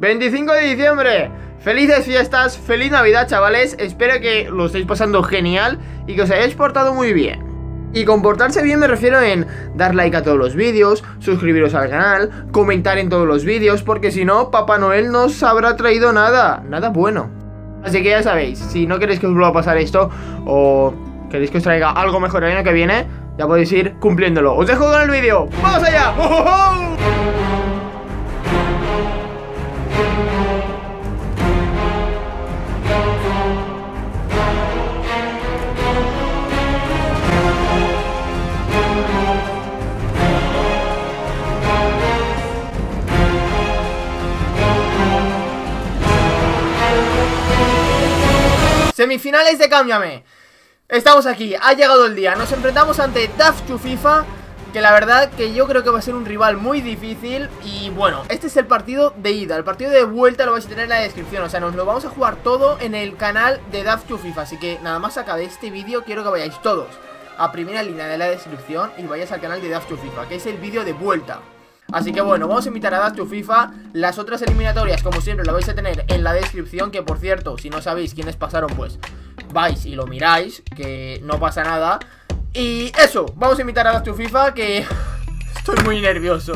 25 de diciembre. Felices fiestas, feliz Navidad, chavales. Espero que lo estéis pasando genial y que os hayáis portado muy bien. Y comportarse bien me refiero en dar like a todos los vídeos, suscribiros al canal, comentar en todos los vídeos, porque si no, Papá Noel no os habrá traído nada, nada bueno. Así que ya sabéis, si no queréis que os vuelva a pasar esto, o queréis que os traiga algo mejor el año que viene, ya podéis ir cumpliéndolo. Os dejo con el vídeo. ¡Vamos allá! Semifinales de Cámbiame. Estamos aquí, ha llegado el día. Nos enfrentamos ante Daft FIFA. Que la verdad que yo creo que va a ser un rival muy difícil Y bueno, este es el partido de ida El partido de vuelta lo vais a tener en la descripción O sea, nos lo vamos a jugar todo en el canal de Daft FIFA Así que nada más acá de este vídeo quiero que vayáis todos A primera línea de la descripción Y vayáis al canal de Daft FIFA Que es el vídeo de vuelta Así que bueno, vamos a invitar a Daft FIFA Las otras eliminatorias, como siempre, lo vais a tener en la descripción Que por cierto, si no sabéis quiénes pasaron, pues vais y lo miráis, que no pasa nada. Y eso, vamos a invitar a Dash FIFA que estoy muy nervioso.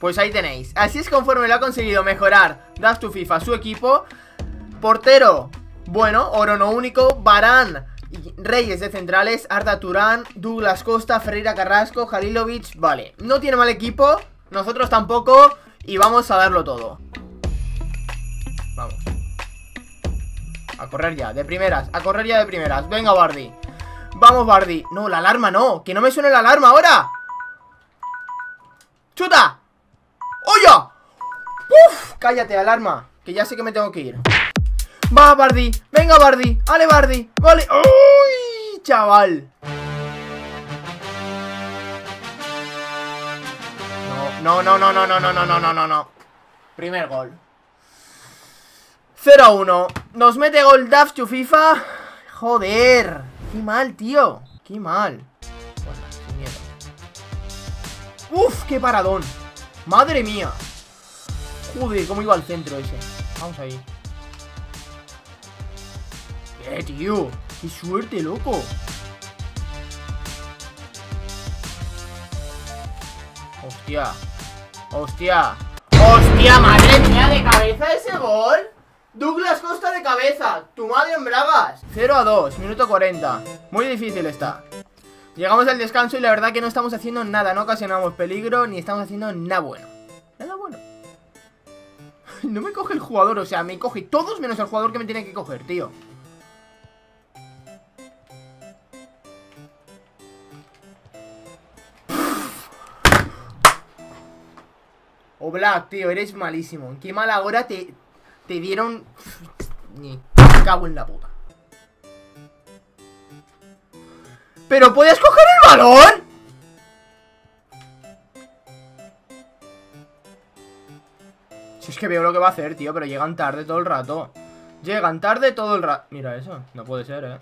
Pues ahí tenéis. Así es conforme lo ha conseguido mejorar Dash to FIFA su equipo. Portero, bueno, oro no único, Barán. Reyes de centrales, Arda Turán, Douglas Costa, Ferreira Carrasco, Jalilovic, vale, no tiene mal equipo, nosotros tampoco, y vamos a darlo todo. Vamos. A correr ya, de primeras, a correr ya de primeras Venga Bardi Vamos Bardi No, la alarma no, que no me suene la alarma ahora ¡Chuta! ¡Oya! ¡Uf! Cállate, alarma Que ya sé que me tengo que ir Va Bardi, venga Bardi Ale Bardi, vale ¡Uy! Chaval No, no, no, no, no, no, no, no, no, no, no Primer gol 0 a 1. Nos mete gol Daft to FIFA. Joder. Qué mal, tío. Qué mal. Uf, qué paradón. Madre mía. Joder, cómo iba al centro ese. Vamos ahí. Eh, tío. Qué suerte, loco. Hostia. Hostia. Hostia, madre mía, de cabeza ese gol. Douglas Costa de cabeza, tu madre en bragas 0 a 2, minuto 40 Muy difícil está Llegamos al descanso y la verdad que no estamos haciendo nada No ocasionamos peligro, ni estamos haciendo nada bueno Nada bueno No me coge el jugador, o sea, me coge todos menos el jugador que me tiene que coger, tío O Black, tío, eres malísimo. Qué mala hora te, te dieron... Ni cago en la puta. ¿Pero puedes coger el balón? Si es que veo lo que va a hacer, tío, pero llegan tarde todo el rato. Llegan tarde todo el rato. Mira eso, no puede ser, eh.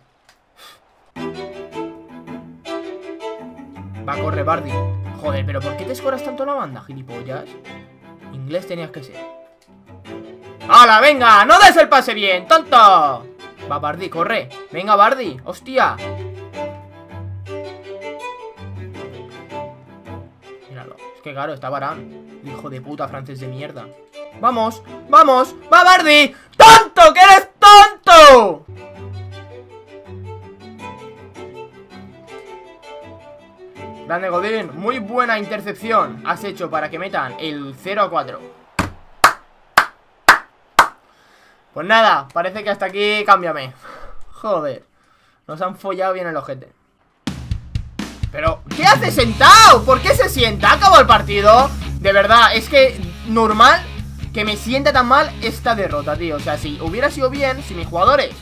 Va a correr Bardi. Joder, pero ¿por qué te escoras tanto la banda, gilipollas? Inglés tenías que ser. ¡Hala, venga! ¡No des el pase bien, tonto! Va, Bardi, corre Venga, Bardi, hostia Míralo, es que claro, está Barán Hijo de puta francés de mierda ¡Vamos! ¡Vamos! ¡Va, Bardi! ¡Tonto! ¡Que eres tonto! Grande Godín, muy buena intercepción Has hecho para que metan el 0 a 4 Pues nada, parece que hasta aquí cámbiame Joder Nos han follado bien el ojete Pero, ¿qué hace sentado? ¿Por qué se sienta? ¿Acabó el partido? De verdad, es que normal que me sienta tan mal esta derrota, tío O sea, si hubiera sido bien, si mis jugadores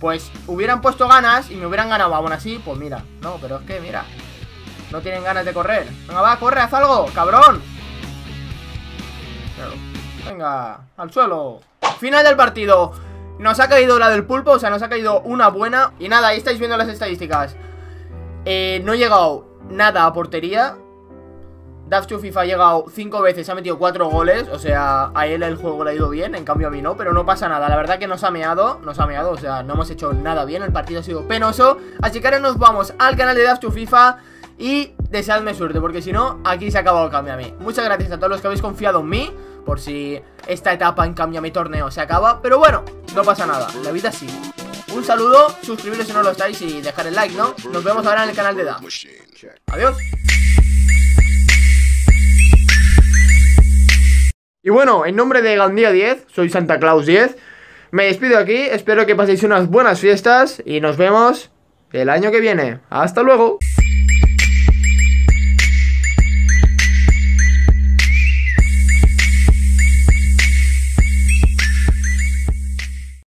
Pues hubieran puesto ganas y me hubieran ganado aún así Pues mira, no, pero es que mira No tienen ganas de correr. Venga, va, corre, haz algo, cabrón. Venga, al suelo. Final del partido. Nos ha caído la del pulpo, o sea, nos ha caído una buena. Y nada, ahí estáis viendo las estadísticas. Eh, No he llegado nada a portería. Daft FIFA ha llegado 5 veces, ha metido 4 goles. O sea, a él el juego le ha ido bien, en cambio a mí no. Pero no pasa nada, la verdad que nos ha meado, nos ha meado. O sea, no hemos hecho nada bien, el partido ha sido penoso. Así que ahora nos vamos al canal de Daft FIFA y deseadme suerte, porque si no, aquí se ha acabado el cambio a mí. Muchas gracias a todos los que habéis confiado en mí, por si esta etapa en cambio a mi torneo se acaba. Pero bueno, no pasa nada, la vida sigue. Un saludo, suscribiros si no lo estáis y dejar el like, ¿no? Nos vemos ahora en el canal de Da. Adiós. Y bueno, en nombre de Gandía 10, soy Santa Claus 10, me despido aquí, espero que paséis unas buenas fiestas y nos vemos el año que viene. ¡Hasta luego!